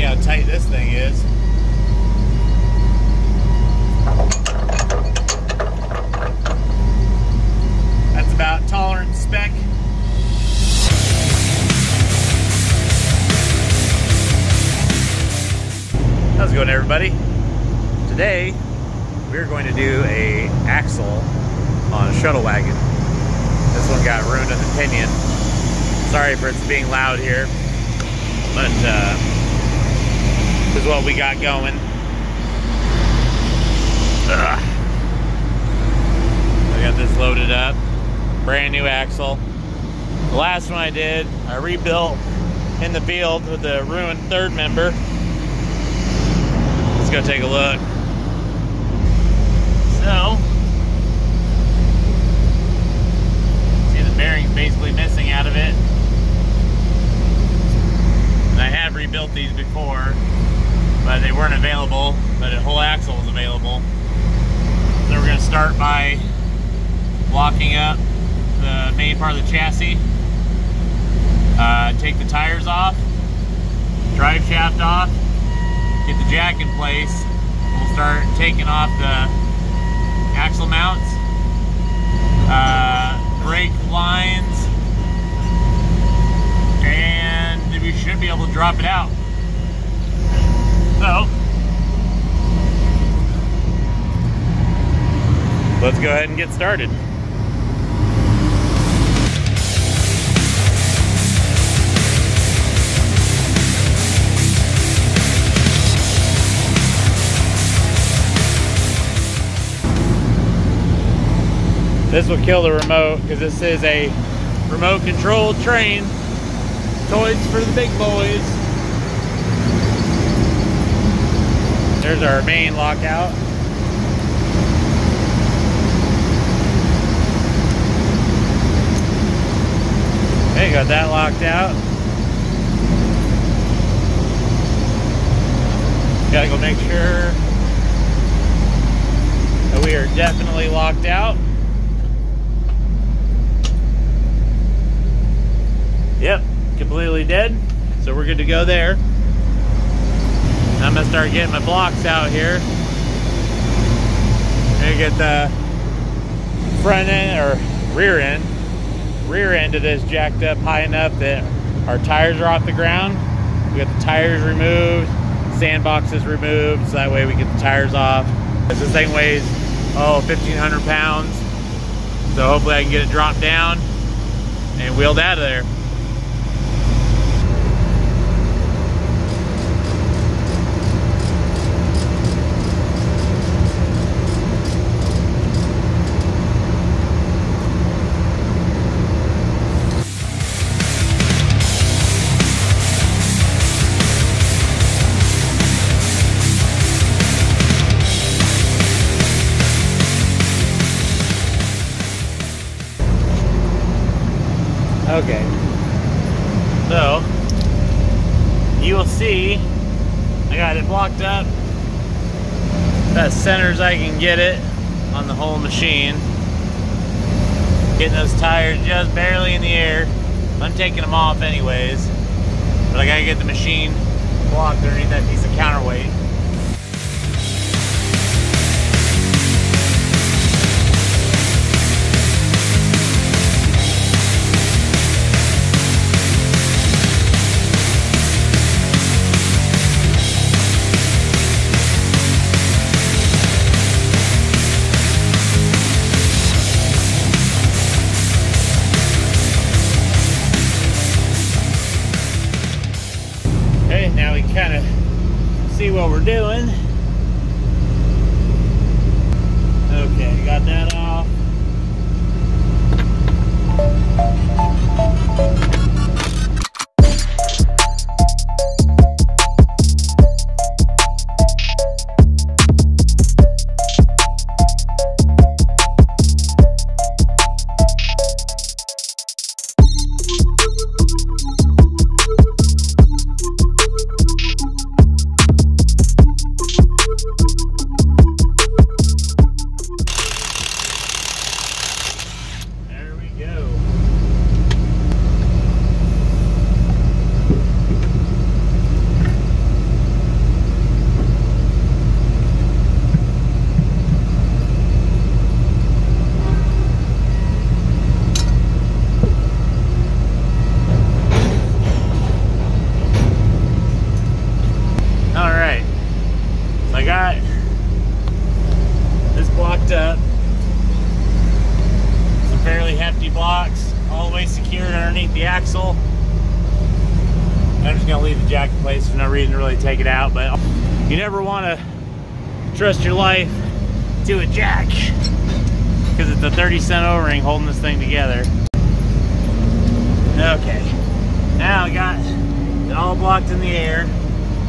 see how tight this thing is. That's about tolerance spec. How's it going everybody? Today we're going to do a axle on a shuttle wagon. This one got ruined in the pinion. Sorry for it's being loud here, but uh, what we got going. Ugh. I got this loaded up, brand new axle. The last one I did, I rebuilt in the field with the ruined third member. Let's go take a look. So, see the bearings basically missing out of it. And I have rebuilt these before, but they weren't available, but a whole axle was available. So we're gonna start by locking up the main part of the chassis. Uh, take the tires off, drive shaft off, get the jack in place. We'll start taking off the axle mounts, uh, brake lines, and we should be able to drop it out. So, let's go ahead and get started. This will kill the remote because this is a remote controlled train. Toys for the big boys. There's our main lockout. Okay, got that locked out. Gotta go make sure that we are definitely locked out. Yep, completely dead. So we're good to go there. I'm gonna start getting my blocks out here. Gonna get the front end or rear end, rear end of this jacked up high enough that our tires are off the ground. We got the tires removed, sandboxes removed, so that way we get the tires off. This thing weighs, oh, 1,500 pounds. So hopefully I can get it dropped down and wheeled out of there. As center as I can get it on the whole machine. Getting those tires just barely in the air. I'm taking them off anyways, but I gotta get the machine blocked underneath that piece of counterweight. See what we're doing. Just gonna leave the jack in place for no reason to really take it out, but you never wanna trust your life to a jack because it's a 30 cent O-ring holding this thing together. Okay, now I got it all blocked in the air.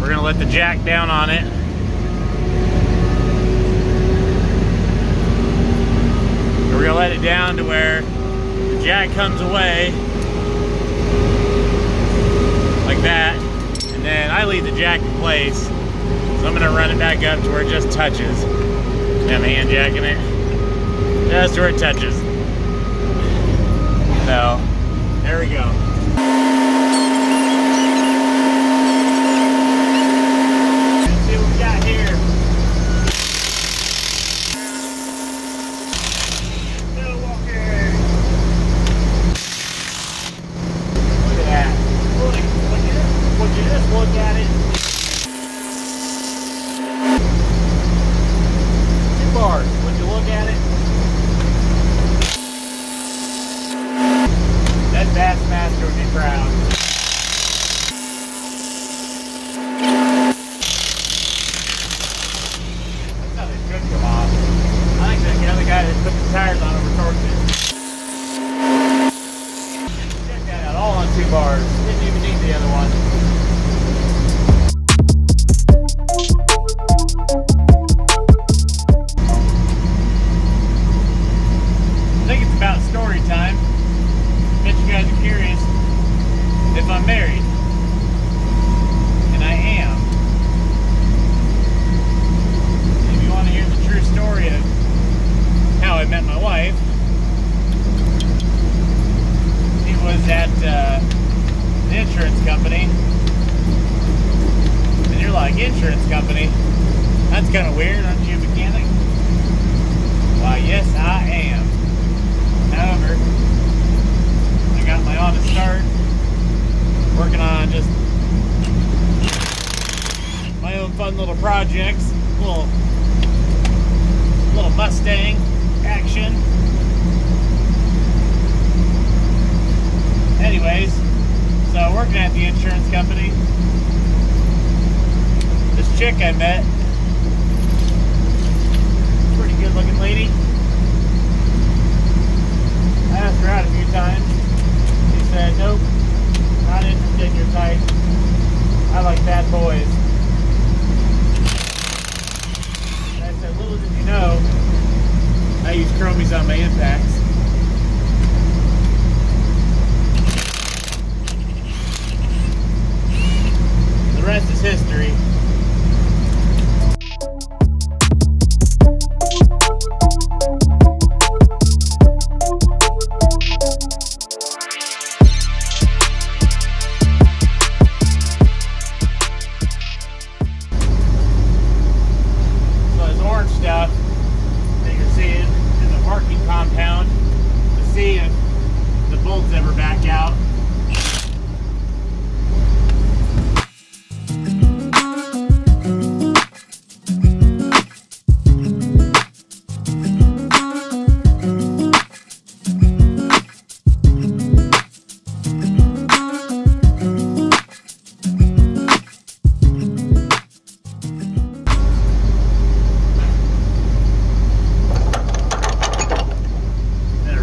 We're gonna let the jack down on it. We're gonna let it down to where the jack comes away that. And then I leave the jack in place. So I'm gonna run it back up to where it just touches. I'm hand jacking it. Just where it touches. So, there we go. Let's see what we got here. Bill Walker. Look at that. Look, would you, would you just look at it? Two bars. Would you look at it? That Bassmaster would be proud. That's how they should come off. I think the other guy that put the tires on it retorqued it. Check that out, all on two bars. Didn't even need the other one. I think it's about story time. Bet you guys are curious if I'm married. And I am. If you want to hear the true story of how I met my wife, it was at uh, an insurance company. And you're like, insurance company? That's kind of weird, aren't you a mechanic? Why, yes, I am. However, I got my honest start working on just my own fun little projects, little little Mustang action. Anyways, so working at the insurance company, this chick I met, pretty good looking lady. I asked her out a few times. She said, nope, not interested in your type. I like bad boys. And I said, little did you know, Use chromies on my impacts.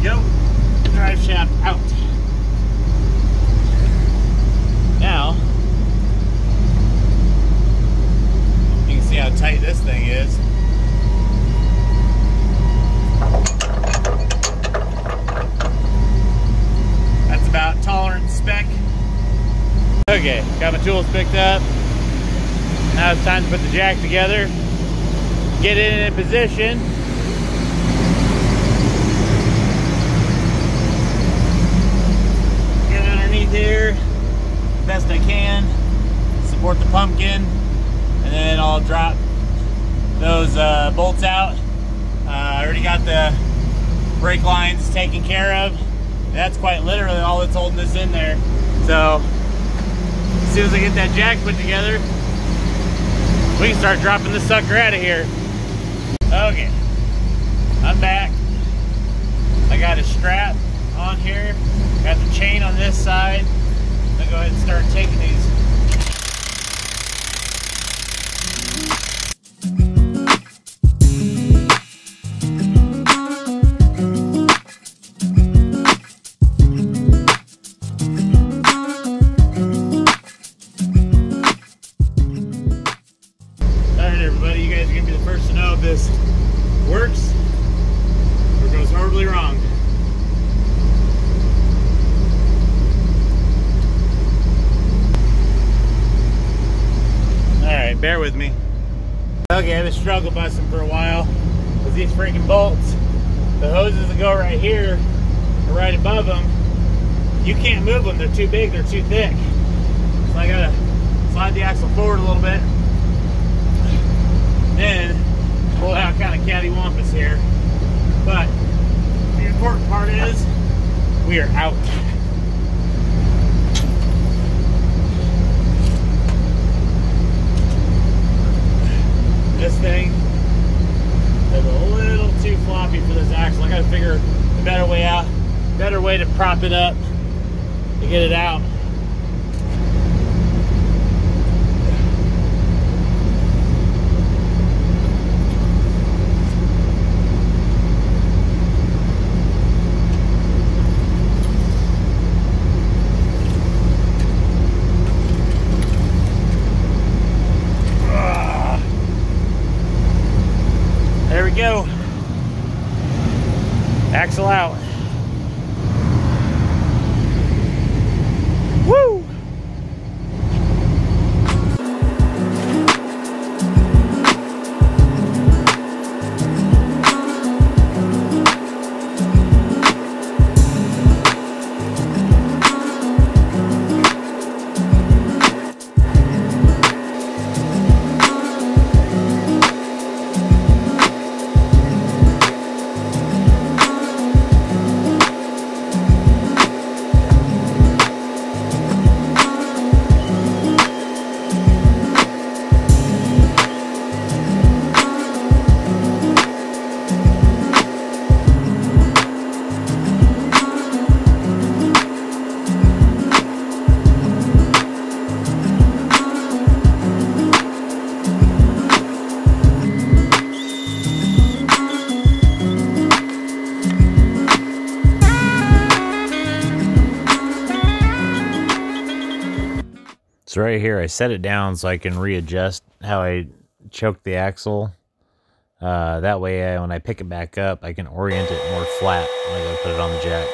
We go. Drive shaft out. Now, you can see how tight this thing is. That's about tolerance spec. Okay, got my tools picked up. Now it's time to put the jack together. Get it in a position. get underneath here best I can, support the pumpkin, and then I'll drop those uh, bolts out. Uh, I already got the brake lines taken care of. That's quite literally all that's holding this in there. So as soon as I get that jack put together, we can start dropping this sucker out of here. Okay, I'm back. I got a strap on here, got the chain on this side. Go ahead and start taking these bear with me. Okay, I've been struggle busting for a while with these freaking bolts. The hoses that go right here right above them. You can't move them, they're too big, they're too thick. So I gotta slide the axle forward a little bit. Then pull out kind of cattywampus here. But the important part is we are out. this thing is a little too floppy for this axle. I gotta figure a better way out, better way to prop it up to get it out. There we go. Axle out. So right here, I set it down so I can readjust how I choke the axle. Uh, that way, I, when I pick it back up, I can orient it more flat when I put it on the jack.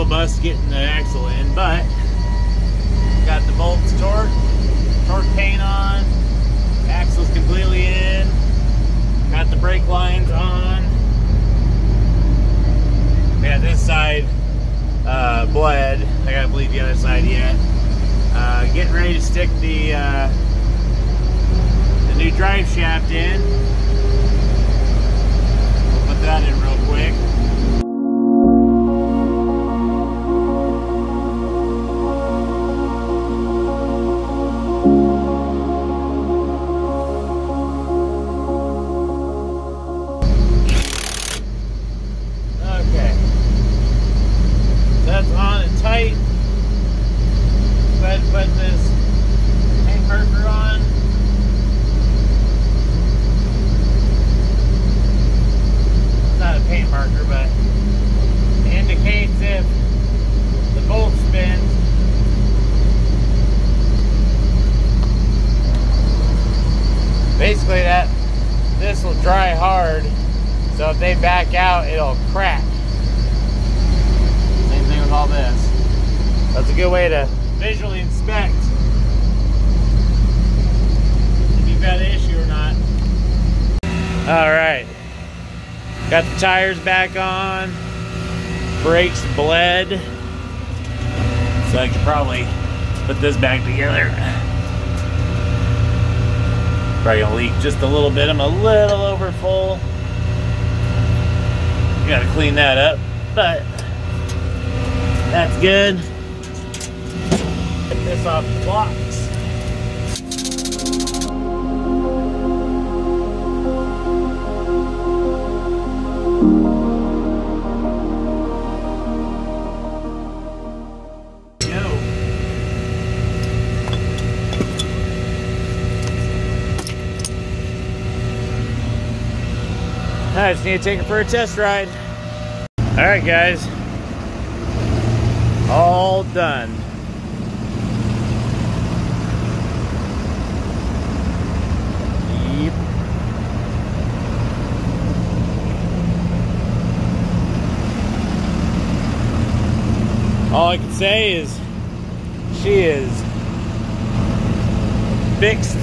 Struggle bust getting the axle in, but got the bolts torqued, torque paint on, axle's completely in, got the brake lines on. Yeah, this side uh, bled. I gotta bleed the other side yet. Uh, getting ready to stick the uh, the new drive shaft in. We'll put that in real quick. Good way to visually inspect if you've got an issue or not. All right. Got the tires back on. Brakes bled. So I could probably put this back together. Probably gonna leak just a little bit. I'm a little over full. Gotta clean that up, but that's good. This off blocks. I just need to take it for a test ride. All right, guys. All done. Yep. All I can say is she is fixed